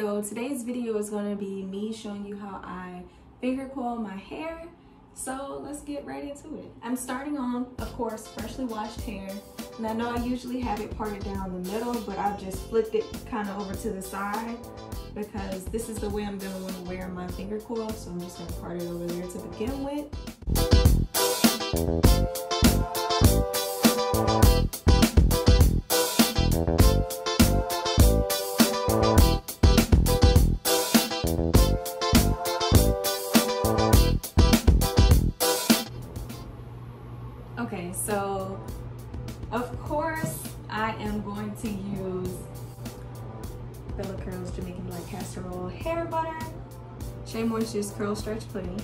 so today's video is going to be me showing you how I finger coil my hair. So let's get right into it. I'm starting on, of course, freshly washed hair. And I know I usually have it parted down the middle, but I've just flipped it kind of over to the side because this is the way I'm going to want to wear my finger coil. So I'm just going to part it over there to begin with. To use Bella Curls Jamaican Black Castor Oil Hair Butter, Shea Moisture's Curl Stretch Pudding,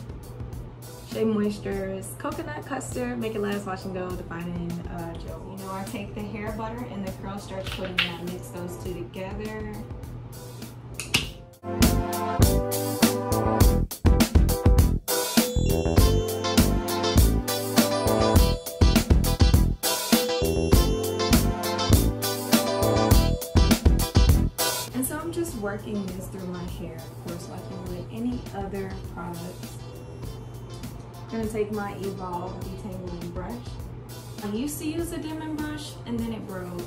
Shea Moisture's Coconut Custard, Make It Last Wash and Go Defining uh, Gel. You know, I take the hair butter and the Curl Stretch Pudding and I mix those two together. Hair, of course, like you would any other products. I'm gonna take my Evolve detangling brush. I used to use a Denman brush and then it broke.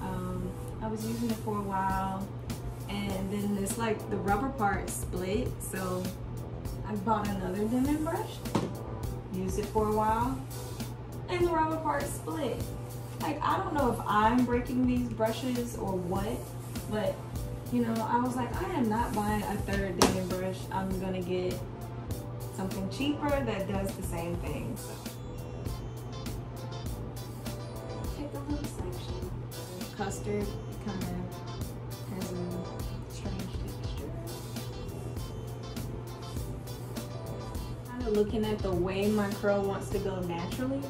Um, I was using it for a while and then this like the rubber part split so I bought another Denman brush, used it for a while and the rubber part split. Like I don't know if I'm breaking these brushes or what, but you know, I was like, I am not buying a third Denman brush. I'm gonna get something cheaper that does the same thing. Take a little section. Custard kind of has a strange texture. Kind of looking at the way my curl wants to go naturally,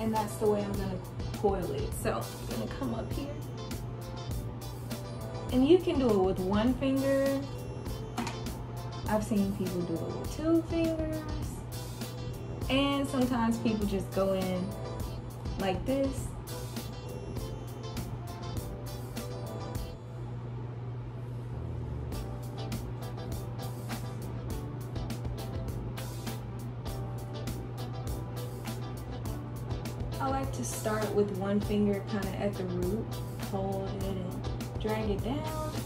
and that's the way I'm gonna coil it. So I'm gonna come up here. And you can do it with one finger. I've seen people do it with two fingers. And sometimes people just go in like this. I like to start with one finger kind of at the root, hold it and drag it down.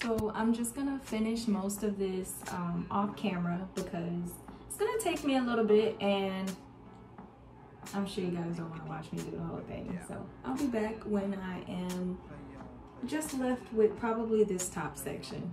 So I'm just gonna finish most of this um, off camera because it's gonna take me a little bit and I'm sure you guys don't wanna watch me do the whole thing. So I'll be back when I am just left with probably this top section.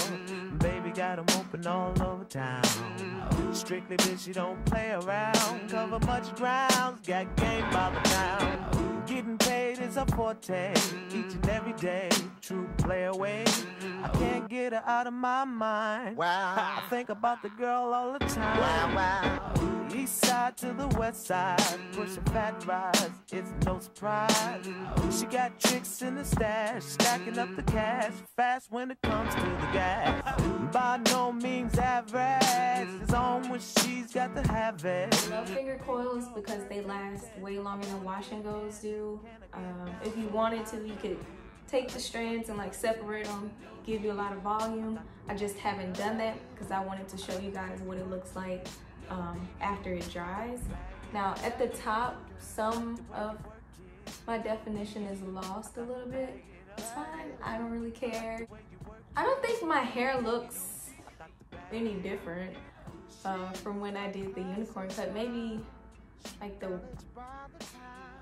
Got 'em open all over town. Strictly bitch, you don't play around. Cover much ground, got game by the pound. Getting paid is a forte, each and every day. True play away. I get her out of my mind. Wow. I think about the girl all the time. Wow, wow. East side to the west side, pushing fat rides, it's no surprise. She got tricks in the stash, stacking up the cash, fast when it comes to the gas. By no means average, it's on when she's got to have it. love finger coils because they last way longer than wash and goes do. Um, if you wanted to, you could take the strands and like separate them, give you a lot of volume. I just haven't done that because I wanted to show you guys what it looks like um, after it dries. Now at the top, some of my definition is lost a little bit. It's fine, I don't really care. I don't think my hair looks any different uh, from when I did the unicorn cut. Maybe like the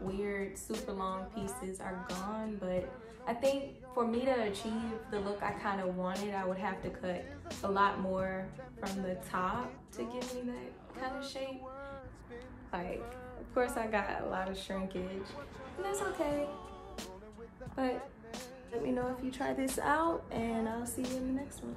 weird super long pieces are gone, but I think for me to achieve the look I kind of wanted, I would have to cut a lot more from the top to give me that kind of shape. Like, of course I got a lot of shrinkage, and that's okay. But let me know if you try this out, and I'll see you in the next one.